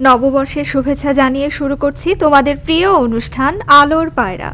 নববর্ষের শুভেচ্ছা জানিয়ে শুরু করছি তোমাদের প্রিয় অনুষ্ঠান আলোর পায়রা।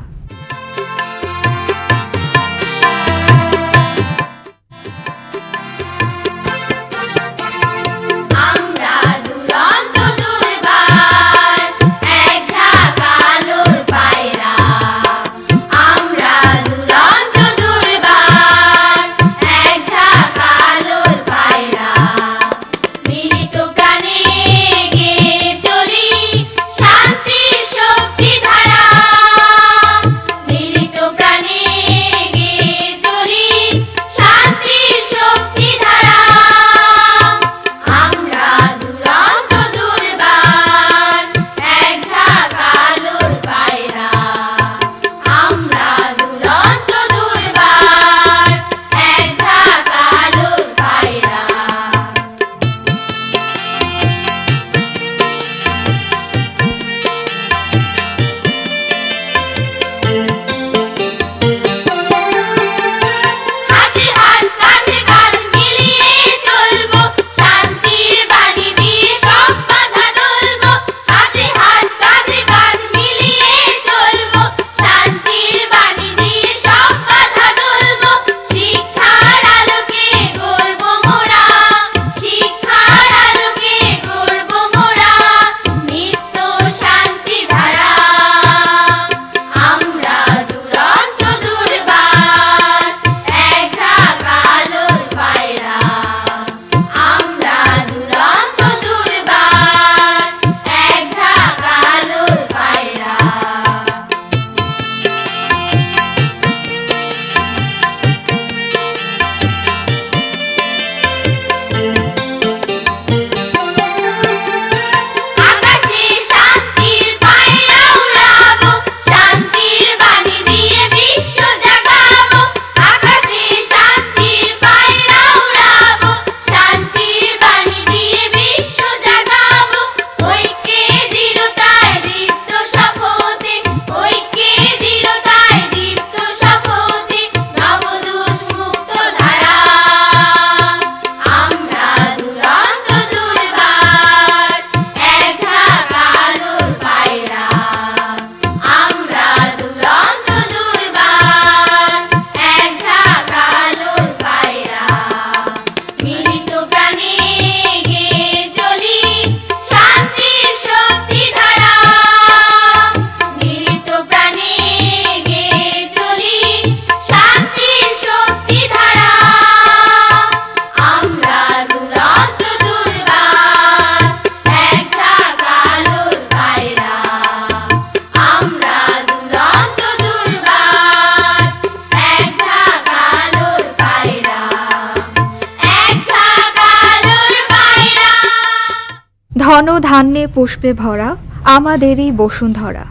ধন ধান্যে পুষ্পে ভরা আমাদেরই বসুন্ধরা।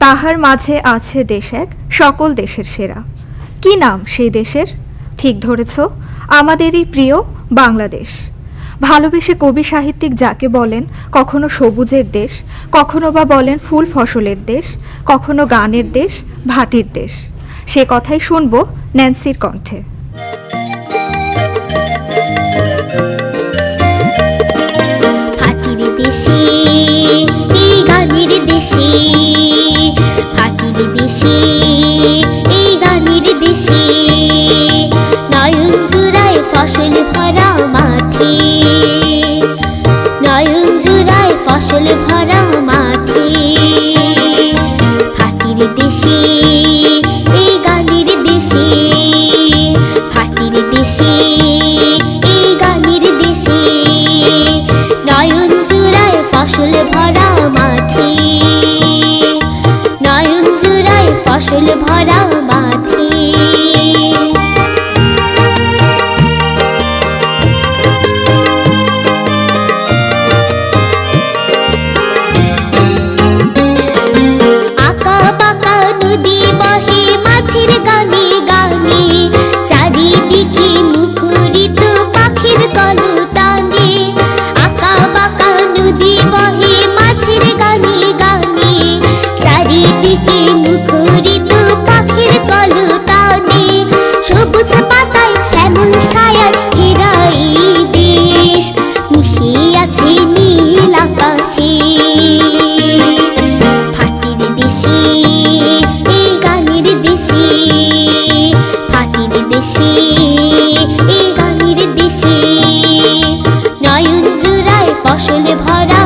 তাহার মাঝে আছে দেশ এক, সকল দেশের সেরা। কি নাম সেই দেশের? ঠিক ধরেছ, আমাদেরই প্রিয় বাংলাদেশ। ভালোবেসে কবি সাহিত্যিক যাকে বলেন কখনো সবুজের দেশ, কখনো বা বলেন ফুল ফসলের দেশ, কখনো গানের দেশ, ভাটির দেশ। সে কথাই শুনব ন্যান্সির কণ্ঠে। দেশে, এই গানের দেশে ফাটির দেশে, এই গানের দেশে। নয়ন জুড়ায় ফসল ভরা মাঠে নয়ন জুড়ায় ফসল ভরা মাঠে ফাটির দেশে ফসল ভরা মাঠে নয়ন জুড়ায় ফসল ভরা মাঠে আসলে ভরা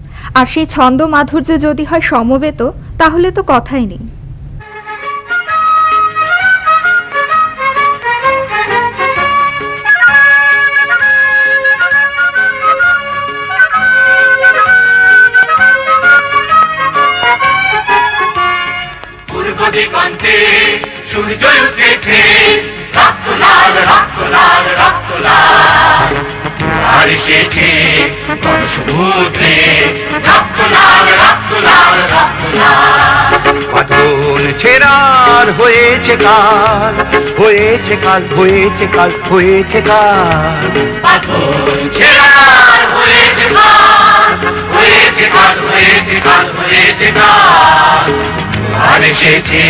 আর সেই ছন্দ মাধুর্য যদি হয় সমবেত তাহলে তো কথাই নেই। আর এসেছে বড় সমুদ্রে রক্ত লাল রক্ত লাল রক্ত লাল পাথর ছেড়ার হয়েছে কাল হয়েছে কাল হয়েছে কাল হয়েছে কাল। পাথর ছেড়ার হয়েছে কাল হয়েছে কাল হয়েছে কাল হয়েছে কাল। আর এসেছে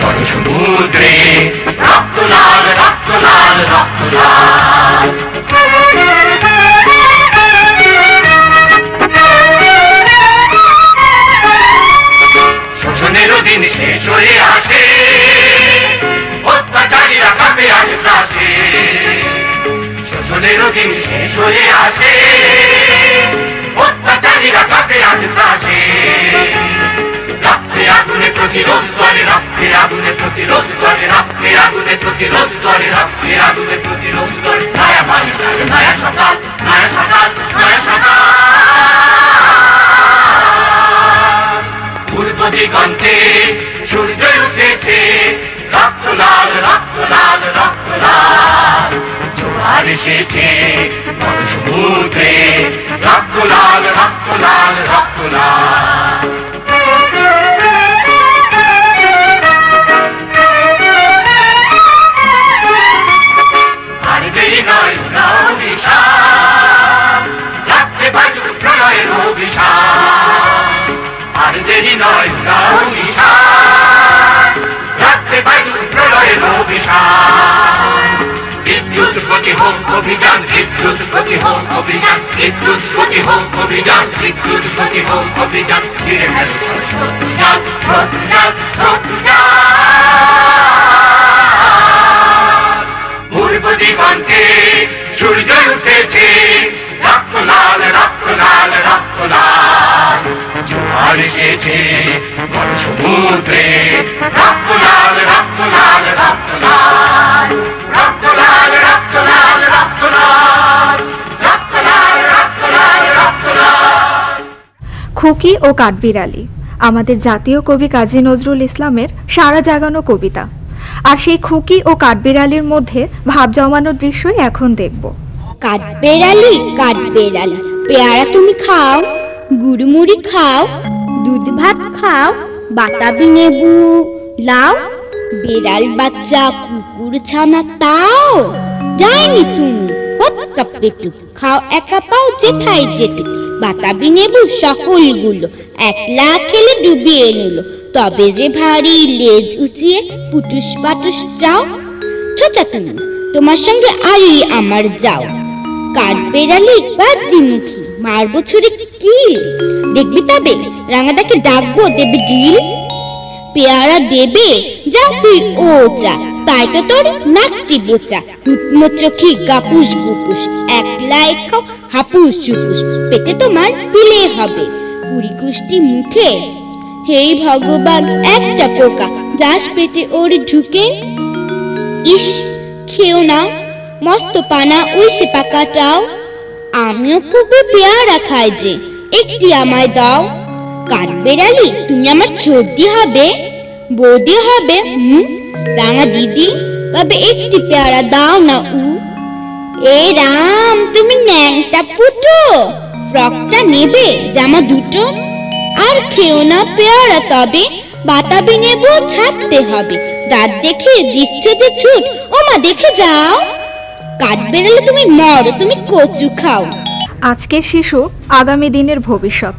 বড় সমুদ্রে রক্ত লাল রক্ত লাল রক্ত লাল শোষণেরও দিন শেষ হয়ে আসে। অত্যাচারীরা কাঁপে আজ ত্রাসে শোষণেরও দিন শেষ হয়ে আসে। অত্যাচারীরা কাঁপে আজ ত্রাসে রক্তে আগুনে প্রতিরোধ করে রক্তে আগুনে প্রতিরোধ করে রক্তে আগুনে প্রতিরোধ করে রক্তে আগুনে প্রতিরোধ করে। খুকি ও কাঠবিড়ালি। আমাদের জাতীয় কবি কাজী নজরুল ইসলামের সারা জাগানো কবিতা। আর সেই খুকি ও কাঠবিড়ালির মধ্যে ভাব জমানোর দৃশ্যই এখন দেখব। কাঠ বেড়ালি কাঠ বেড়ালি পেয়ারা তুমি খাও, গুড়মুড়ি খাও, দুধ ভাত খাও বাতাবি নেবু লাও, বেড়াল বাচ্চা, কুকুর ছানা তাও। যায়নি তুমি খাও একা পাও যেথায় যেতে বাতাবি নেবু সকলগুলো একলা খেলে ডুবিয়ে নিল। তবে যে ভারী লেজ উঁচিয়ে পুটুস পাটুস চাও, ছোচা তুমি, তোমার সঙ্গে আই আমার যাও। কাঠ বেড়ালি বা দ্বিমুখী মারবো ছুরি কি দেখবি তবে রাঙাদাকে ডাকবো দেবে ডিল পেয়ারা দেবে যা তুই ও যা তাই তো তোর নাকটি বোচা। হুতমো চোখি গাপুস গুপুস একলাই খাও হাপুস চুপুস, পেটে তোমার পিলে হবে। কুড়ি কুষ্টি মুখে হেই ভগবান, একটা পোকা, যাস পেটে ওর ঢুকে। ইস, খেও না, মস্ত পানা, ওই সে পাকাটাও। আমিও খুবই পেয়ারা খাই যে, একটি আমায় দাও। কাঠ বেড়ালি তুমি আমার সর্দি হবে বৌদি হবে, হুম? রাঙা দিদি, তবে একটি পেয়ারা দাও না উ। এ রাম, তুমি ন্যাংটা পুটো ফ্রকটা নেবে জামা দুটো। আর খেও না পেয়ারা তবে, বাতাবি নেব ছাড়তে হবে। দাঁত দেখে দিচ্ছ যে ছুট, ও মা দেখে যাও। কাঠ বেড়ালে তুমি মরো, তুমি কচু খাও। আজকের শিশু আগামী দিনের ভবিষ্যৎ।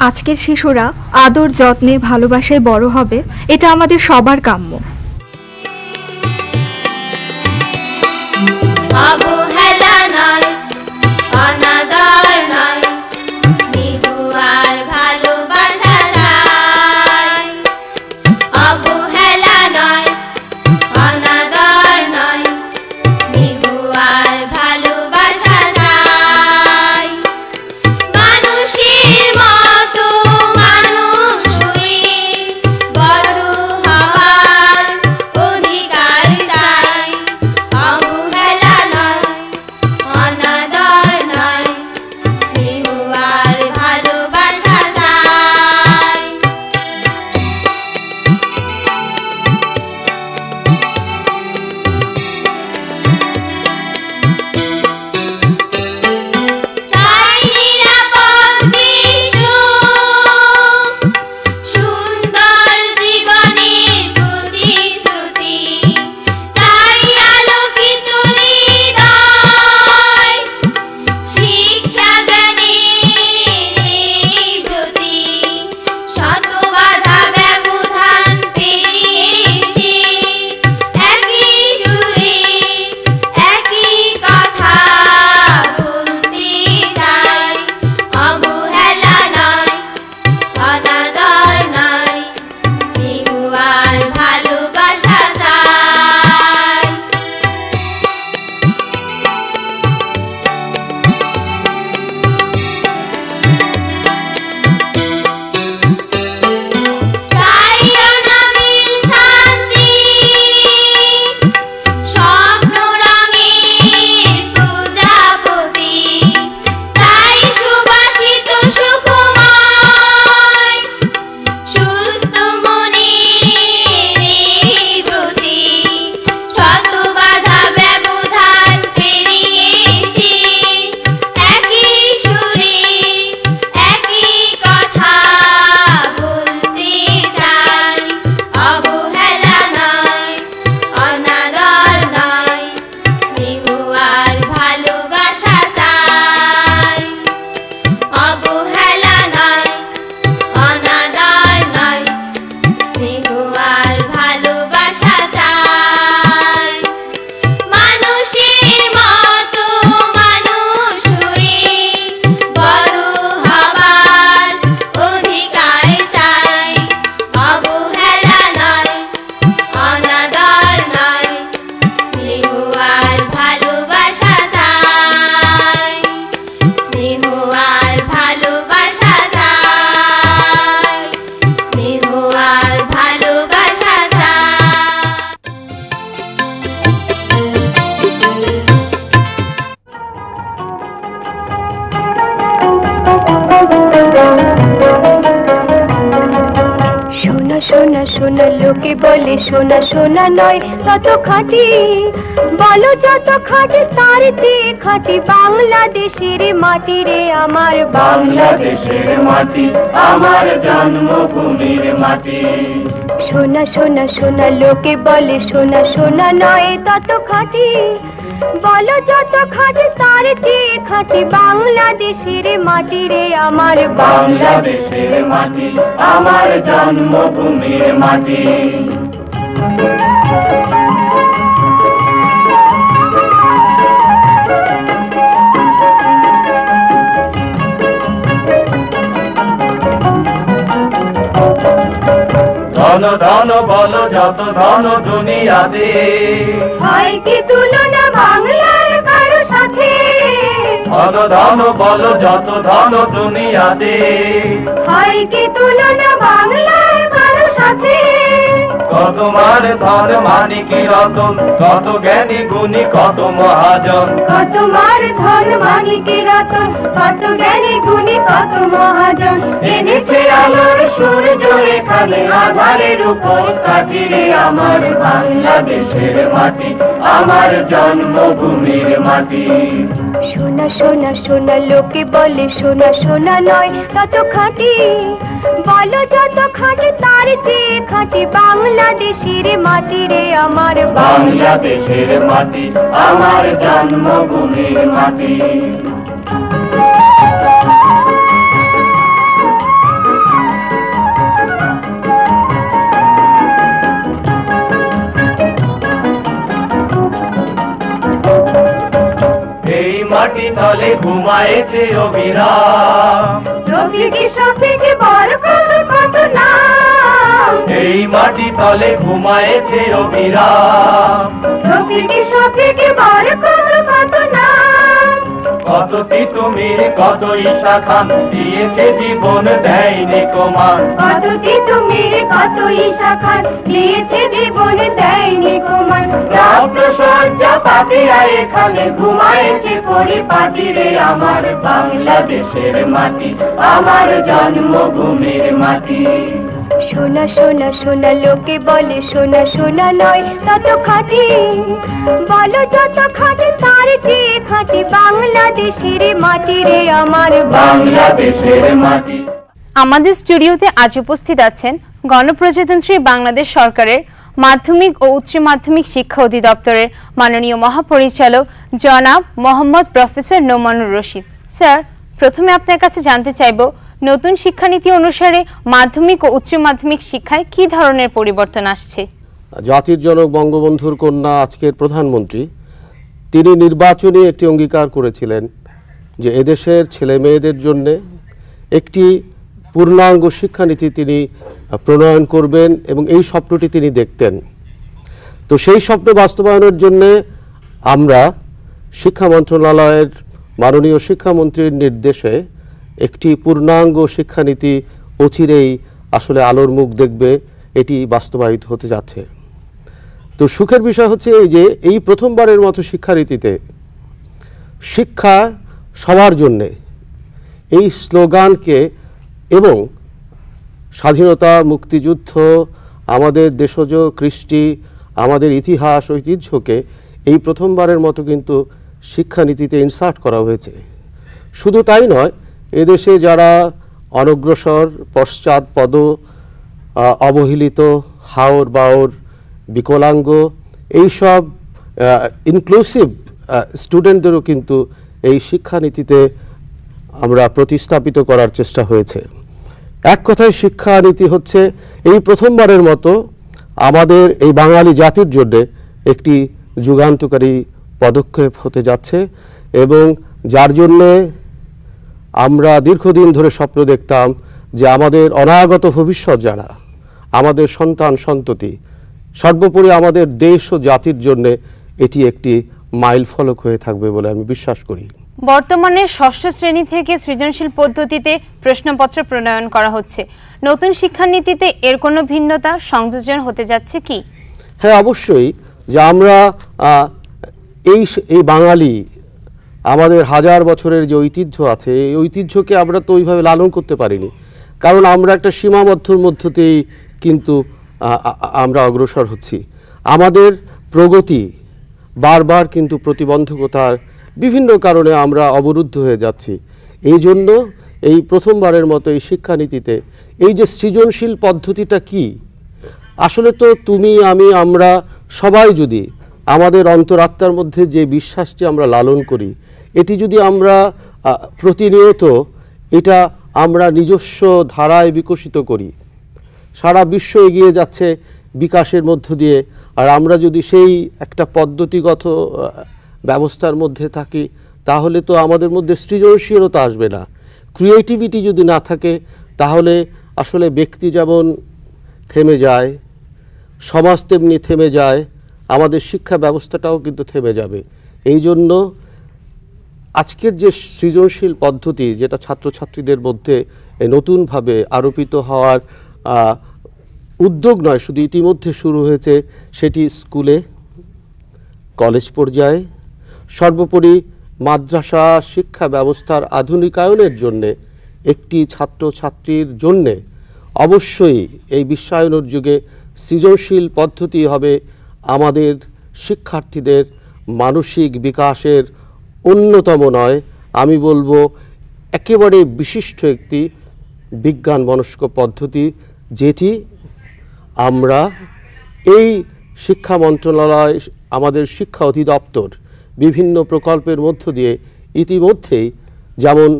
আজকের শিশুরা আদর যত্নে ভালোবাসায় বড় হবে, এটা আমাদের সবার কাম্য। ভাবো নয় তত খাঁটি। বলো যত খাঁটি তার চেয়ে খাঁটি বাংলাদেশের মাটি রে আমার বাংলাদেশের মাটি আমার জন্মভূমির মাটি। সোনা সোনা সোনা লোকে বলে সোনা সোনা নয় তত খাঁটি। বলো যত খাঁটি তার চেয়ে খাঁটি বাংলাদেশের মাটি রে আমার বাংলাদেশের মাটি আমার জন্মভূমির মাটি। ধন ধন বল যত ধন দুনিয়াতে। হয় কি তুলনা বাংলার কারও সাথে? ধন ধন বল যত ধন দুনিয়াতে। হয় কি তুলনা বাংলার কারও সাথে? কত মার ধর মানিকি রতন কত জ্ঞানী গুণী কত মহাজন। কত মার ধন মানিকে রতন কত জ্ঞানী গুণী কত মহাজন। এনেছে আলোর সূর্য, এখানে আধারের উপর কাটিরে আমার বাংলাদেশের মাটি, আমার জন্মভূমির মাটি। সোনা সোনা সোনা লোকে বলে সোনা সোনা নয় তত খাঁটি বলো যত খাঁটি তার যে খাঁটি বাংলাদেশের মাটি রে আমার বাংলাদেশের মাটি, আমার জন্মভূমির মাটি। মাটি তলে ঘুমায়েছে অবিরাম। এই মাটি তলে ঘুমায়েছে অবিরাম। কত তিতুমির কত ঈশা খান দিয়েছে জীবন দেয়নি কমান কত তিতুমির কত ঈশা খান দিয়েছে জীবন দেয়নি কুমার এখানে ঘুমায়েছে পরিপাটি রে আমার বাংলাদেশের মাটি আমার জন্মভূমির মাটি। সোনা সোনা সোনা লোকে বলে সোনা সোনা নয় তত খাঁটি। বলো যত খাঁটি তার চেয়ে খাঁটি বাংলাদেশের মাটি রে আমার বাংলাদেশের মাটি। আমাদের স্টুডিওতে আজ উপস্থিত আছেন গণপ্রজাতন্ত্রী বাংলাদেশ সরকারের মাধ্যমিক ও উচ্চ মাধ্যমিক শিক্ষা অধিদপ্তরের মাননীয় মহাপরিচালক জনাব মোহাম্মদ প্রফেসর নোমানুর রশিদ। স্যার প্রথমে আপনার কাছে জানতে চাইব নতুন শিক্ষানীতি অনুসারে মাধ্যমিক ও উচ্চ মাধ্যমিক শিক্ষায় কি ধরনের পরিবর্তন আসছে? জাতির জনক বঙ্গবন্ধুর কন্যা আজকের প্রধানমন্ত্রী। তিনি নির্বাচনী একটি অঙ্গীকার করেছিলেন যে এদেশের ছেলে মেয়েদের জন্য একটি পূর্ণাঙ্গ শিক্ষানীতি তিনি প্রণয়ন করবেন এবং এই স্বপ্নটি তিনি দেখতেন। তো সেই স্বপ্ন বাস্তবায়নের জন্য আমরা শিক্ষা মন্ত্রণালয়ের মাননীয় শিক্ষামন্ত্রীর নির্দেশে একটি পূর্ণাঙ্গ শিক্ষানীতি অচিরেই আসলে আলোর মুখ দেখবে, এটি বাস্তবায়িত হতে যাচ্ছে। তো সুখের বিষয় হচ্ছে এই যে, এই প্রথমবারের মতো শিক্ষানীতিতে শিক্ষা সবার জন্যে এই স্লোগানকে এবং স্বাধীনতা, মুক্তিযুদ্ধ, আমাদের দেশজ কৃষ্টি, আমাদের ইতিহাস, ঐতিহ্যকে এই প্রথমবারের মতো কিন্তু শিক্ষানীতিতে ইনসার্ট করা হয়েছে। শুধু তাই নয় এদেশে যারা অনগ্রসর পশ্চাৎপদ অবহেলিত, হাওর বাওর, বিকলাঙ্গ, এইসব ইনক্লুসিভ স্টুডেন্টদেরও কিন্তু এই শিক্ষানীতিতে আমরা প্রতিস্থাপিত করার চেষ্টা হয়েছে। এক কথায় শিক্ষানীতি হচ্ছে এই প্রথমবারের মতো আমাদের এই বাঙালি জাতির জন্য একটি যুগান্তকারী পদক্ষেপ হতে যাচ্ছে এবং যার জন্যে আমরা দীর্ঘদিন ধরে স্বপ্ন দেখতাম যে আমাদের অনাগত ভবিষ্যৎ যারা আমাদের সন্তান সন্ততি সর্বোপরি আমাদের দেশ ও জাতির জন্য এটি একটি মাইল ফলক হয়ে থাকবে বলে আমি বিশ্বাস করি। বর্তমানে ষষ্ঠ শ্রেণি থেকে সৃজনশীল পদ্ধতিতে প্রশ্নপত্র প্রণয়ন করা হচ্ছে। নতুন শিক্ষানীতিতে এর কোনো ভিন্নতা সংযোজন হতে যাচ্ছে কি? হ্যাঁ অবশ্যই যে আমরা এই এই বাঙালি আমাদের হাজার বছরের যে ঐতিহ্য আছে, এই ঐতিহ্যকে আমরা তো ওইভাবে লালন করতে পারিনি। কারণ আমরা একটা সীমাবদ্ধর মধ্যতেই কিন্তু আমরা অগ্রসর হচ্ছি। আমাদের প্রগতি বারবার কিন্তু প্রতিবন্ধকতার বিভিন্ন কারণে আমরা অবরুদ্ধ হয়ে যাচ্ছি। এই জন্য এই প্রথমবারের মতো এই শিক্ষানীতিতে এই যে সৃজনশীল পদ্ধতিটা কি? আসলে তো তুমি, আমি, আমরা সবাই যদি আমাদের অন্তরাত্মার মধ্যে যে বিশ্বাসটি আমরা লালন করি এটি যদি আমরা প্রতিনিয়ত এটা আমরা নিজস্ব ধারায় বিকশিত করি, সারা বিশ্ব এগিয়ে যাচ্ছে বিকাশের মধ্য দিয়ে, আর আমরা যদি সেই একটা পদ্ধতিগত ব্যবস্থার মধ্যে থাকি, তাহলে তো আমাদের মধ্যে সৃজনশীলতা আসবে না। ক্রিয়েটিভিটি যদি না থাকে, তাহলে আসলে ব্যক্তি যেমন থেমে যায়, সমাজ তেমনি থেমে যায়, আমাদের শিক্ষা ব্যবস্থাটাও কিন্তু থেমে যাবে। এই জন্য আজকের যে সৃজনশীল পদ্ধতি যেটা ছাত্রছাত্রীদের মধ্যে নতুনভাবে আরোপিত হওয়ার উদ্যোগ নয়, শুধু ইতিমধ্যে শুরু হয়েছে, সেটি স্কুলে, কলেজ পর্যায়ে, সর্বোপরি মাদ্রাসা শিক্ষা ব্যবস্থার আধুনিকায়নের জন্যে, একটি ছাত্রছাত্রীর জন্যে অবশ্যই এই বিশ্বায়নের যুগে সৃজনশীল পদ্ধতি হবে আমাদের শিক্ষার্থীদের মানসিক বিকাশের অন্যতম নয়, আমি বলব একেবারে বিশিষ্ট একটি বিজ্ঞান মনস্ক পদ্ধতি, যেটি আমরা এই শিক্ষা মন্ত্রণালয়, আমাদের শিক্ষা অধিদপ্তর বিভিন্ন প্রকল্পের মধ্য দিয়ে ইতিমধ্যেই যেমন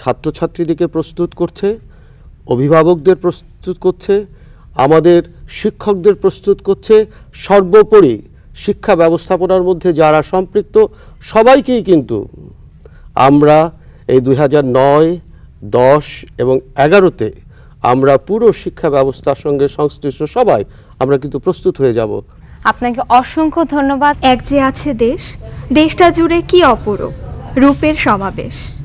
ছাত্রছাত্রীদেরকে প্রস্তুত করছে, অভিভাবকদের প্রস্তুত করছে, আমাদের শিক্ষকদের প্রস্তুত করছে, সর্বোপরি শিক্ষা ব্যবস্থাপনার মধ্যে যারা সম্পৃক্ত সবাইকেই কিন্তু আমরা এই দুই হাজার নয়, দশ এবং এগারোতে আমরা পুরো শিক্ষা ব্যবস্থার সঙ্গে সংশ্লিষ্ট সবাই আমরা কিন্তু প্রস্তুত হয়ে যাব। আপনাকে অসংখ্য ধন্যবাদ। এক যে আছে দেশ, দেশটা জুড়ে কি অপরূপ? রূপের সমাবেশ।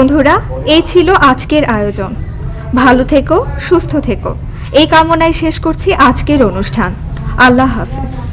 বন্ধুরা, এই ছিল আজকের আয়োজন। ভালো থেকো, সুস্থ থেকো। এই কামনায় শেষ করছি আজকের অনুষ্ঠান। আল্লাহ হাফেজ।